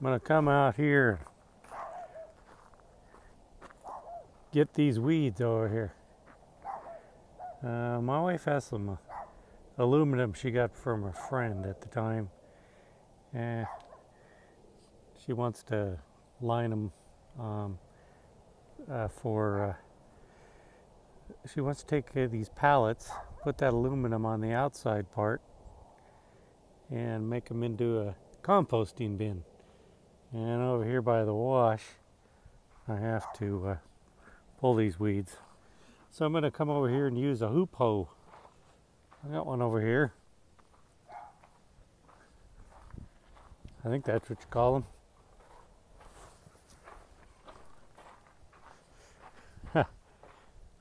I'm gonna come out here get these weeds over here. Uh, my wife has some uh, aluminum she got from a friend at the time. and she wants to line them um, uh, for. Uh, she wants to take these pallets, put that aluminum on the outside part, and make them into a composting bin. And over here by the wash, I have to uh, pull these weeds. So I'm going to come over here and use a hoop hoe. I got one over here. I think that's what you call them.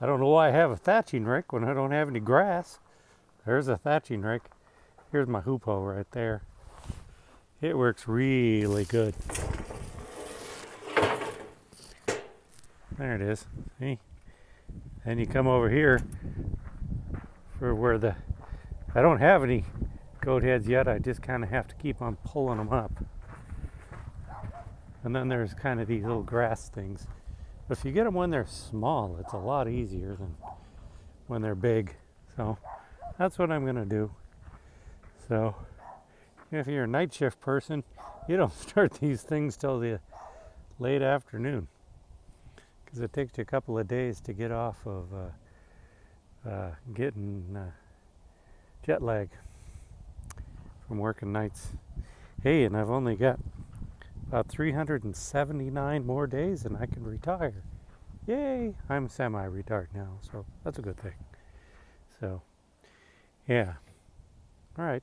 I don't know why I have a thatching rick when I don't have any grass. There's a thatching rick. Here's my hoop hoe right there. It works really good. There it is. See? And you come over here for where the I don't have any goat heads yet. I just kind of have to keep on pulling them up. And then there's kind of these little grass things. But if you get them when they're small, it's a lot easier than when they're big. So that's what I'm going to do. So if you're a night shift person, you don't start these things till the late afternoon because it takes you a couple of days to get off of uh, uh, getting uh, jet lag from working nights. Hey, and I've only got about 379 more days and I can retire. Yay! I'm semi-retired now, so that's a good thing. So, yeah. All right.